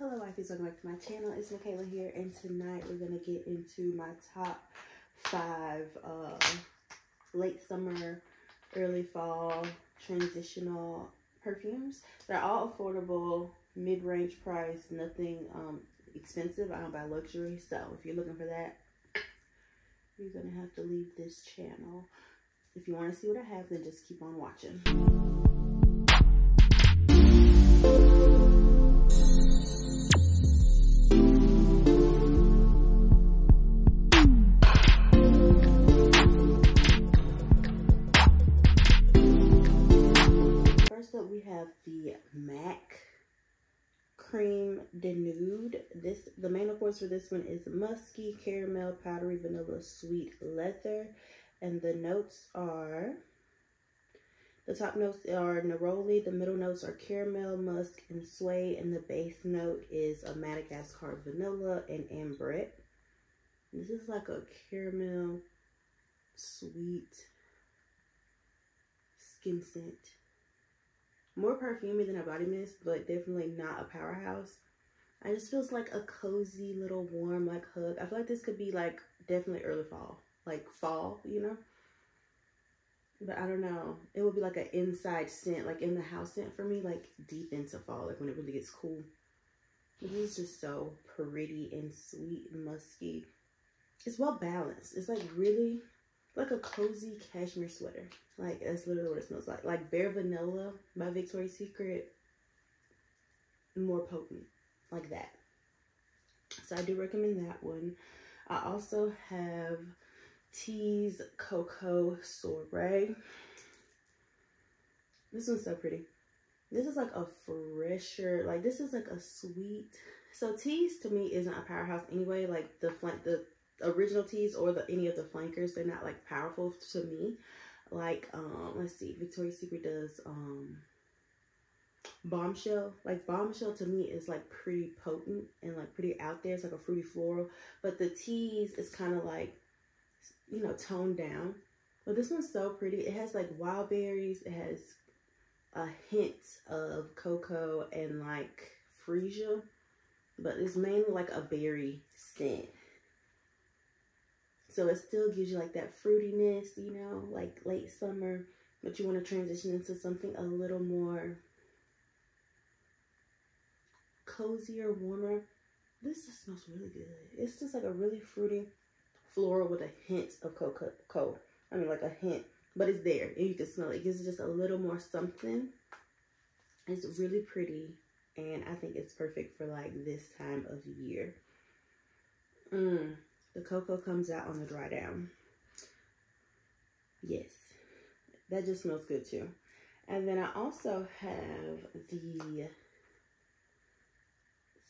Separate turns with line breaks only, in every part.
Hello wifeys, welcome back to my channel. It's Mikayla here and tonight we're going to get into my top five uh, late summer, early fall transitional perfumes. They're all affordable, mid-range price, nothing um, expensive. I don't buy luxury, so if you're looking for that, you're going to have to leave this channel. If you want to see what I have, then just keep on watching. Cream Denude. This the main accords for this one is musky, caramel, powdery, vanilla, sweet leather. And the notes are the top notes are neroli, the middle notes are caramel, musk, and suede, and the base note is a Madagascar vanilla and ambrette. This is like a caramel, sweet skin scent more perfumey than a body mist, but definitely not a powerhouse. I just feels like a cozy little warm like hug. I feel like this could be like definitely early fall, like fall, you know? But I don't know. It would be like an inside scent, like in the house scent for me, like deep into fall, like when it really gets cool. This is just so pretty and sweet and musky. It's well balanced. It's like really like a cozy cashmere sweater. Like, that's literally what it smells like. Like Bare Vanilla by Victoria's Secret. More potent. Like that. So I do recommend that one. I also have Tease Cocoa Soiree. This one's so pretty. This is like a fresher, like this is like a sweet. So Tease to me isn't a powerhouse anyway. Like the flank, the original Tease or the any of the flankers they're not like powerful to me. Like um let's see victoria's secret does um bombshell. Like bombshell to me is like pretty potent and like pretty out there. It's like a fruity floral. But the Tease is kind of like you know toned down. But this one's so pretty. It has like wild berries. It has a hint of cocoa and like freesia. But it's mainly like a berry scent so it still gives you like that fruitiness, you know, like late summer, but you want to transition into something a little more cozier, warmer. This just smells really good. It's just like a really fruity floral with a hint of cocoa. I mean, like a hint, but it's there and you can smell it. It gives it just a little more something. It's really pretty and I think it's perfect for like this time of year. Mmm. The cocoa comes out on the dry down. Yes, that just smells good too. And then I also have the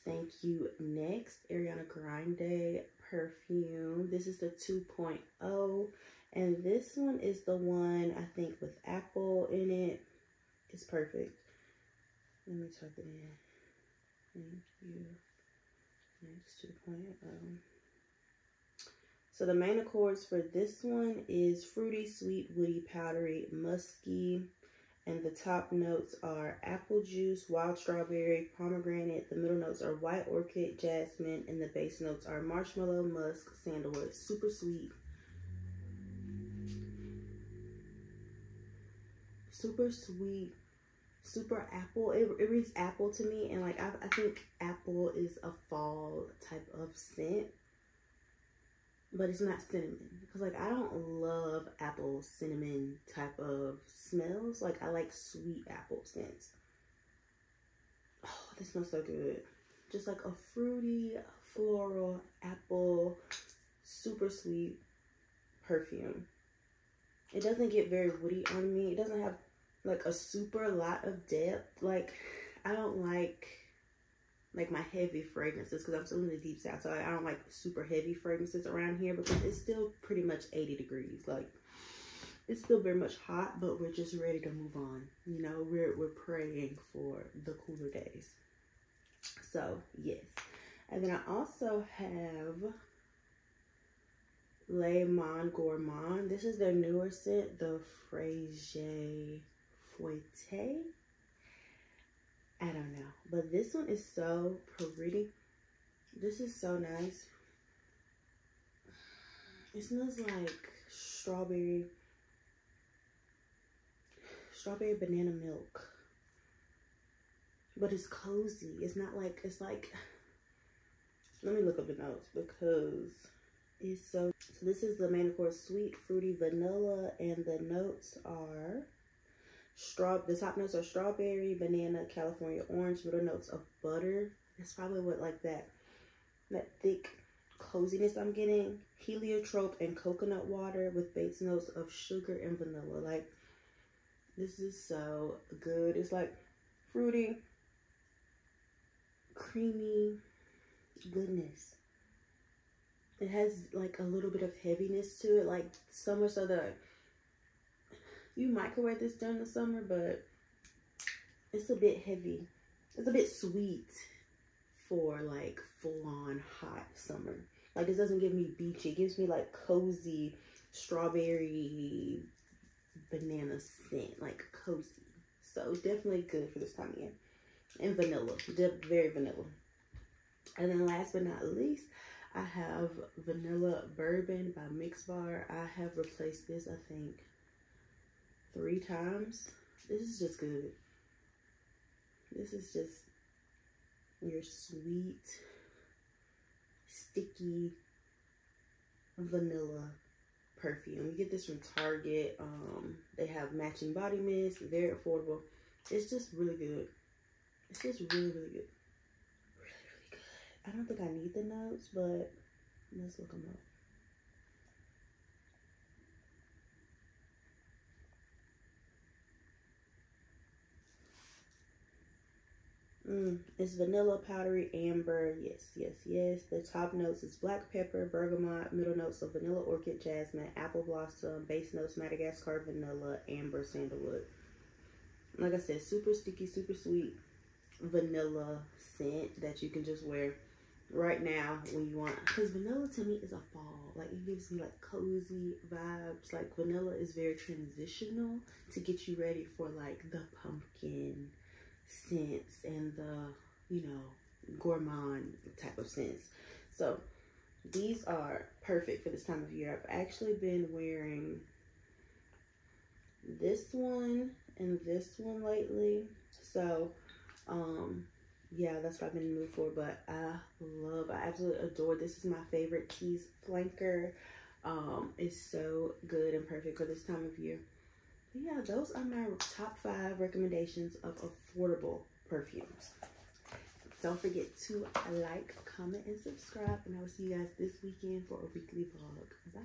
Thank You Next Ariana Grande perfume. This is the 2.0. And this one is the one, I think, with apple in it. It's perfect. Let me type it in. Thank you. Next 2.0. So the main accords for this one is fruity, sweet, woody, powdery, musky. And the top notes are apple juice, wild strawberry, pomegranate. The middle notes are white orchid, jasmine. And the base notes are marshmallow, musk, sandalwood. Super sweet. Super sweet. Super apple. It, it reads apple to me. And like I, I think apple is a fall type of scent but it's not cinnamon because like I don't love apple cinnamon type of smells. Like I like sweet apple scents. Oh, this smells so good. Just like a fruity, floral, apple, super sweet perfume. It doesn't get very woody on me. It doesn't have like a super lot of depth. Like I don't like like my heavy fragrances because I'm still in the deep south. So I, I don't like super heavy fragrances around here because it's still pretty much 80 degrees. Like it's still very much hot, but we're just ready to move on. You know, we're, we're praying for the cooler days. So yes. And then I also have Le Monde Gourmand. This is their newer scent, the Fraise Fouettée. I don't know. But this one is so pretty. This is so nice. It smells like strawberry, strawberry banana milk. But it's cozy. It's not like, it's like, let me look up the notes because it's so, so this is the main accords Sweet Fruity Vanilla and the notes are straw, the top notes are strawberry, banana, California orange, middle notes of butter. That's probably what like that, that thick coziness I'm getting. Heliotrope and coconut water with base notes of sugar and vanilla. Like, this is so good. It's like fruity, creamy goodness. It has like a little bit of heaviness to it, like so much so that you might microwave this during the summer, but it's a bit heavy. It's a bit sweet for like full on hot summer. Like this doesn't give me beachy. It gives me like cozy strawberry banana scent, like cozy. So definitely good for this time of year. And vanilla, very vanilla. And then last but not least, I have Vanilla Bourbon by Mix Bar. I have replaced this, I think, three times. This is just good. This is just your sweet, sticky vanilla perfume. You get this from Target. Um, they have matching body mist, very affordable. It's just really good. It's just really, really good. I don't think I need the notes, but let's look them up. Mm, it's vanilla, powdery, amber. Yes, yes, yes. The top notes is black pepper, bergamot. Middle notes of vanilla, orchid, jasmine, apple blossom. Base notes, Madagascar, vanilla, amber, sandalwood. Like I said, super sticky, super sweet vanilla scent that you can just wear right now when you want because vanilla to me is a fall like it gives me like cozy vibes like vanilla is very transitional to get you ready for like the pumpkin scents and the you know gourmand type of scents so these are perfect for this time of year i've actually been wearing this one and this one lately so um yeah, that's what I've been in the mood for. But I love, I absolutely adore. This is my favorite Tease flanker. Um, it's so good and perfect for this time of year. Yeah, those are my top five recommendations of affordable perfumes. Don't forget to like, comment, and subscribe. And I will see you guys this weekend for a weekly vlog. Bye.